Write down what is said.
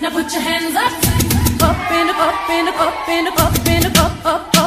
Now put your hands up, up and up, up and up, up and up, up and up, up, up. up.